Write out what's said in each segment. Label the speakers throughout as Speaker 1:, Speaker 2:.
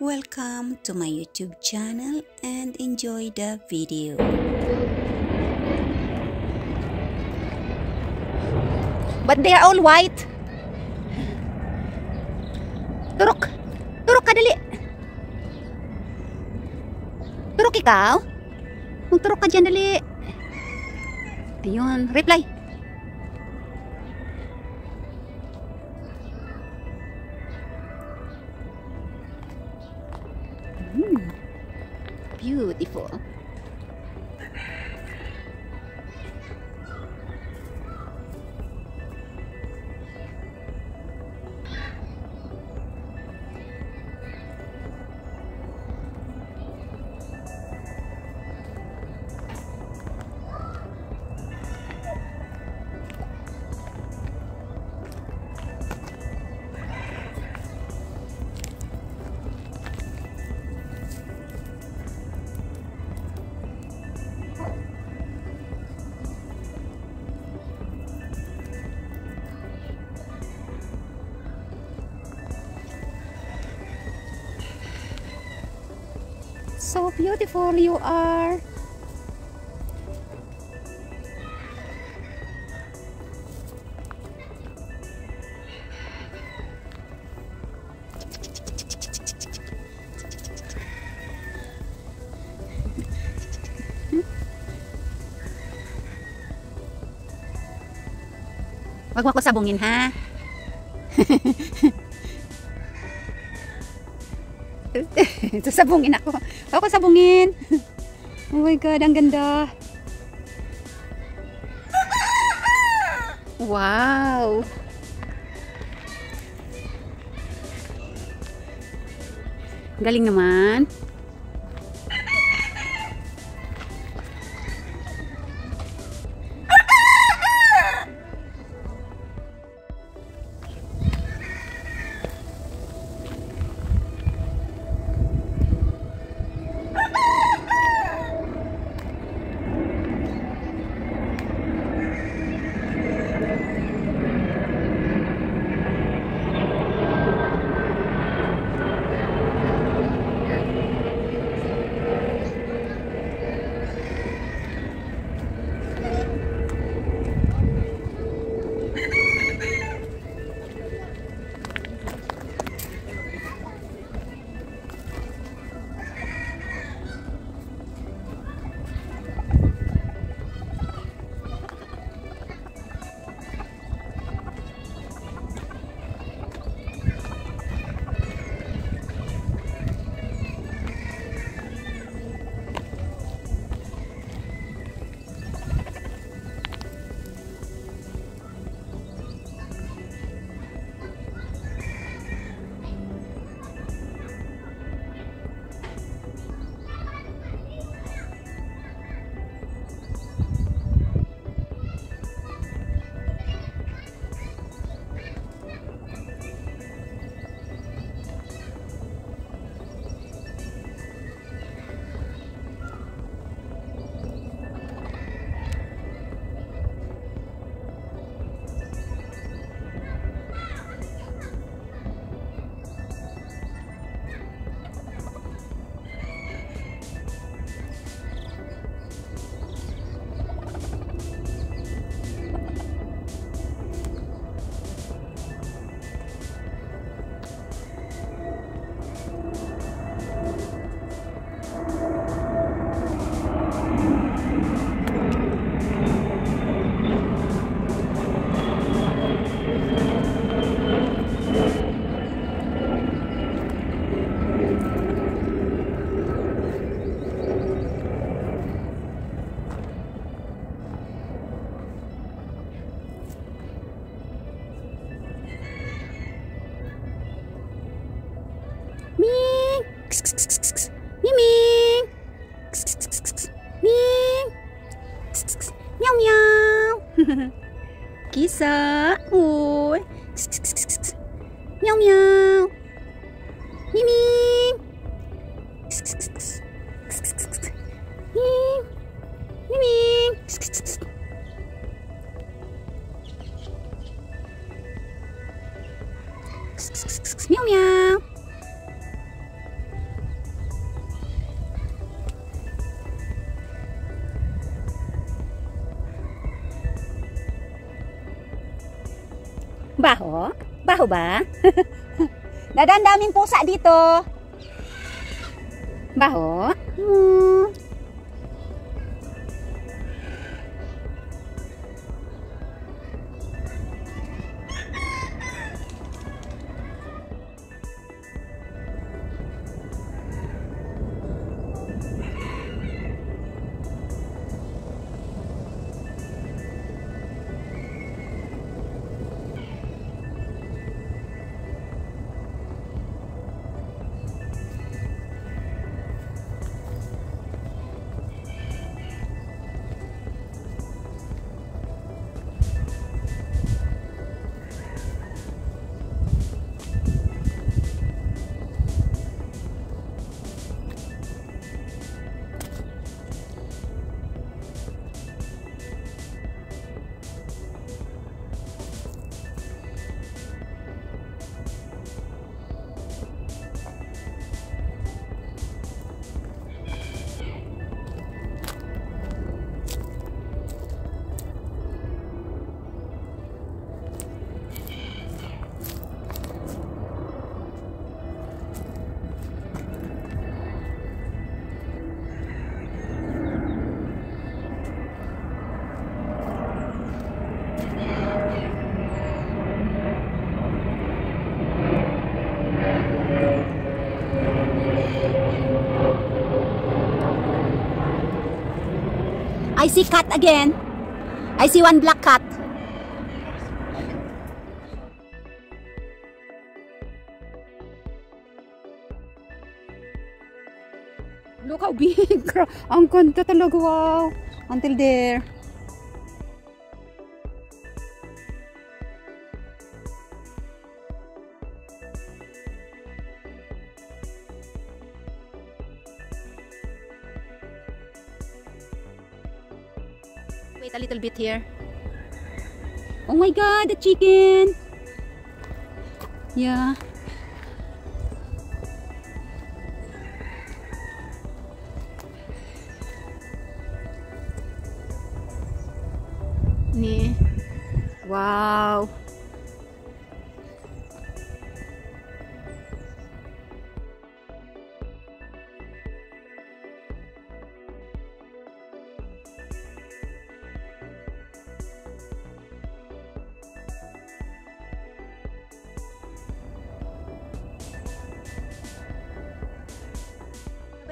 Speaker 1: Welcome to my YouTube channel and enjoy the video.
Speaker 2: But they are all white. Turok. Turok ka dali. Turok ikaw? Magturok ka dyan dali. Ayun, reply. Hmm. Beautiful. So beautiful you are. Wag mo ako sabungin ha. Sasabungin ako. Ako sabungin. Oh my God, ang ganda. Wow. Galing naman. 咪咪，咪，喵喵，吉萨，喂，喵喵。Baho? Baho ba? Dadan daming pusa dito. Baho? Hmm. See cat again. I see one black cat. Look how big. Ang ganda talaga. Wow. Until there. Little bit here. Oh my god, the chicken! Yeah. Wow.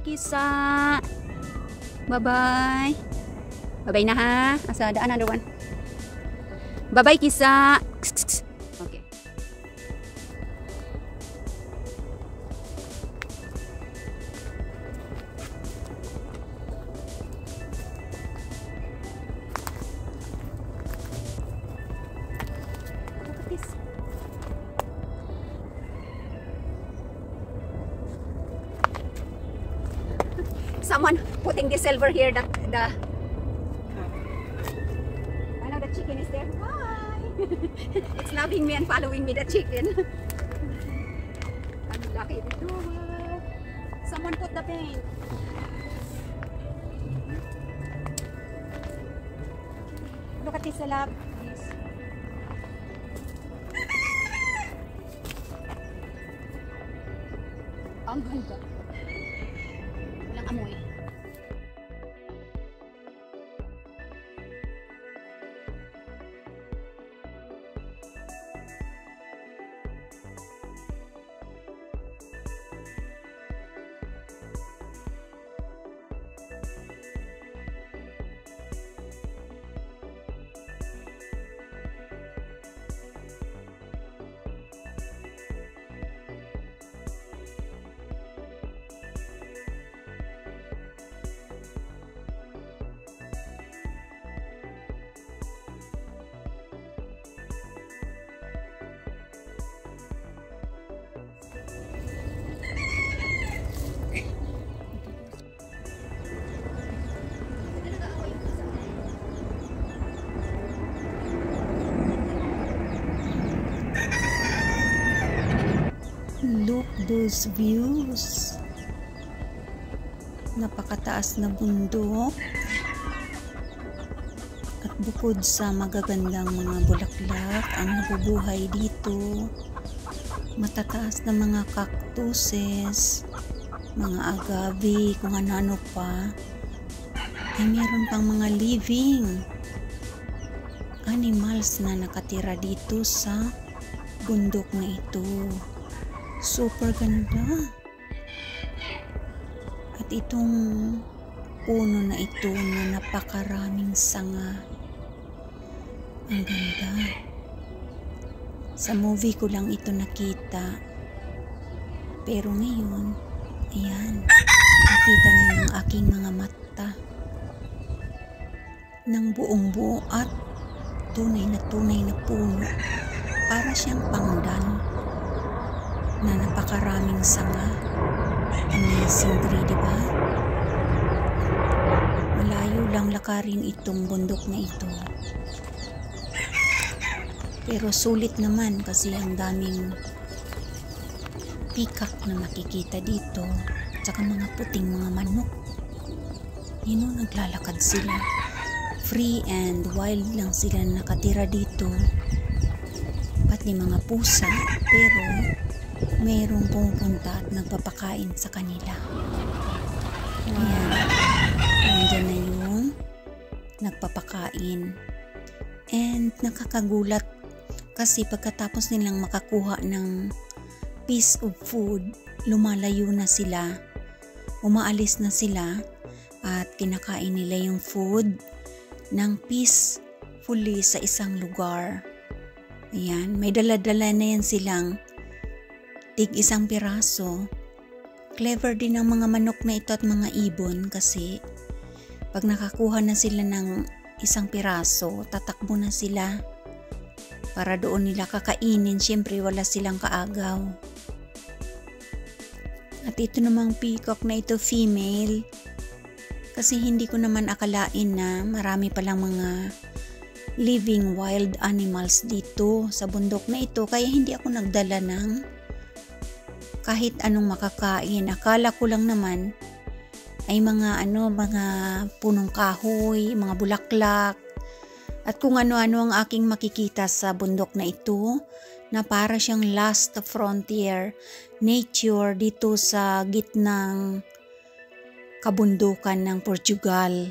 Speaker 2: Kisa. Bye-bye. Bye-bye na ha. Asa daan another one. Bye-bye Kisa. Someone putting the silver here the the I know the chicken is there hi it's loving me and following me the chicken ang laki dito wow. someone put the paint look at this salap yes. ang ganda amoy.
Speaker 1: Those views. Napakataas na bundok. At bukod sa magagandang mga bulaklak, ang nabubuhay dito, matataas na mga cactuses, mga agave, kung ano-ano pa, ay meron pang mga living animals na nakatira dito sa bundok na ito. Super ganda. At itong puno na ito na napakaraming sanga. Ang ganda. Sa movie ko lang ito nakita. Pero ngayon, ayan, nakita na ng aking mga mata ng buong buo at tunay na tunay na puno. Para siyang pangdan na napakaraming sanga. Amazing tree, di ba? Malayo lang lakarin itong bundok na ito. Pero sulit naman kasi ang daming peacock na makikita dito. Tsaka mga puting mga manok. Yun o, naglalakad sila. Free and wild lang sila nakatira dito. Pati mga pusa. Pero mayroong pumupunta at nagpapakain sa kanila. Ayan. Nandiyan na yung nagpapakain. And nakakagulat kasi pagkatapos nilang makakuha ng piece of food, lumalayo na sila. Umaalis na sila at kinakain nila yung food ng peacefully sa isang lugar. Ayan, may dala-dala na yan silang tig isang piraso. Clever din ang mga manok na ito at mga ibon kasi pag nakakuha na sila ng isang piraso, tatakbo na sila para doon nila kakainin. Siyempre, wala silang kaagaw. At ito namang peacock na ito, female. Kasi hindi ko naman akalain na marami palang mga living wild animals dito sa bundok na ito. Kaya hindi ako nagdala ng kahit anong makakain. Akala ko lang naman ay mga ano, mga punong kahoy, mga bulaklak, at kung ano-ano ang aking makikita sa bundok na ito na para siyang last frontier nature dito sa gitnang kabundukan ng Portugal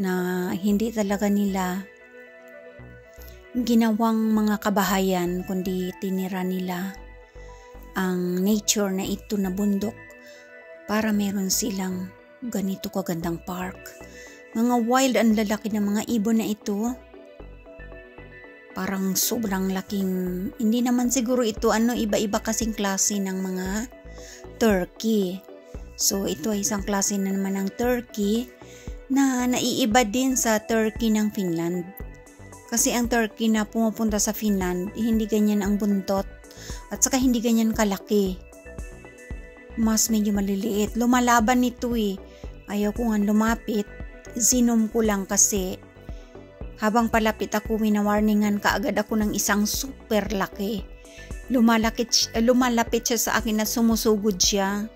Speaker 1: na hindi talaga nila ginawang mga kabahayan kundi tinira nila ang nature na ito na bundok para meron silang ganito kagandang park. Mga wild ang lalaki ng mga ibon na ito parang sobrang laking hindi naman siguro ito ano iba-iba kasing klase ng mga turkey. So ito ay isang klase na naman ng turkey na naiiba din sa turkey ng Finland. Kasi ang turkey na pumupunta sa Finland hindi ganyan ang buntot at saka hindi ganyan kalaki mas medyo maliliit lumalaban nito eh ayaw ko nga lumapit zinom ko lang kasi habang palapit ako, minawarningan kaagad ako ng isang super laki. Lumalakit, lumalapit siya sa akin na sumusugod siya.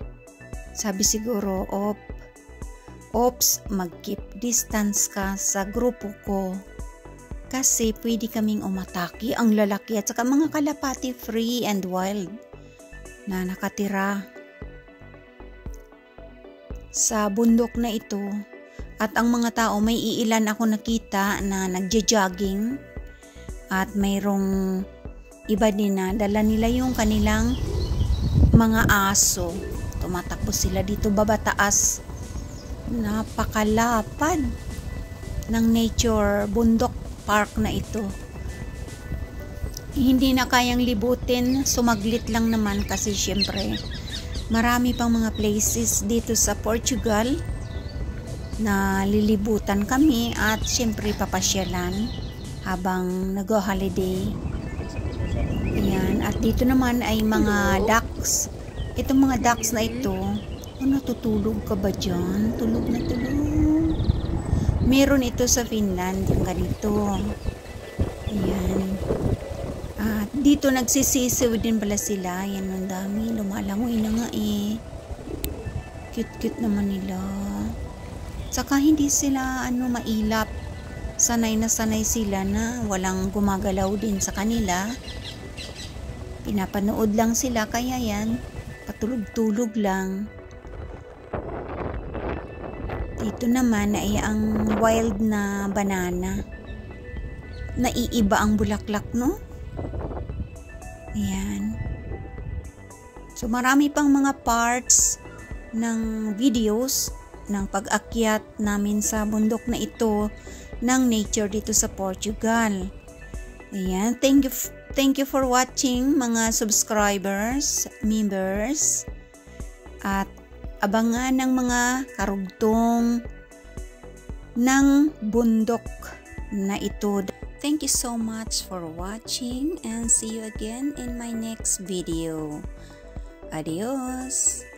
Speaker 1: Sabi siguro, op, ops, mag-keep distance ka sa grupo ko. Kasi pwede kaming umataki ang lalaki at saka mga kalapati free and wild na nakatira sa bundok na ito at ang mga tao, may iilan ako nakita na nagja-jogging at mayroong iba din na dala nila yung kanilang mga aso. Tumatakbo sila dito babataas. Napakalapad ng nature bundok park na ito. Hindi na kayang libutin, sumaglit lang naman kasi syempre marami pang mga places dito sa Portugal na lilibutan kami at syempre papasyalan habang nag-holiday. Ayan. At dito naman ay mga ducks. Itong mga ducks na ito, oh, natutulog ka ba dyan? Tulog na tulog. Meron ito sa Finland, yung ganito. Ayan. At dito nagsisisiw din pala sila. Yan ang dami. Lumalangoy na nga eh. Cute-cute naman nila. Saka hindi sila ano mailap. sanay na sanay sila na walang gumagalaw din sa kanila. Pinapanood lang sila kaya yan, patulog-tulog lang. Dito naman ay ang wild na banana. Naiiba ang bulaklak, no? Ayan. So marami pang mga parts ng videos ng pag-akyat namin sa bundok na ito ng nature dito sa Portugal. Ayan, thank you thank you for watching mga subscribers, members at abangan ng mga karugtong ng bundok na ito. Thank you so much for watching and see you again in my next video. Adios!